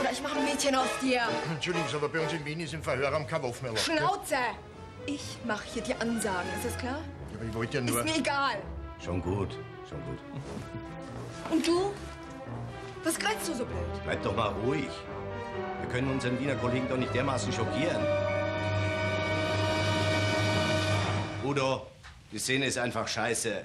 Oder ich mache ein Mädchen aus dir. Entschuldigung, aber bei uns in Wien ist im Verhörraum kein Waffe mehr? Schnauze! Ich mache hier die Ansagen, ist das klar? Ja, aber ich wollte ja nur... Ist mir egal. Schon gut, schon gut. Und du? Was grinst du so blöd? Bleib doch mal ruhig. Wir können unseren Wiener Kollegen doch nicht dermaßen schockieren. Udo, die Szene ist einfach scheiße.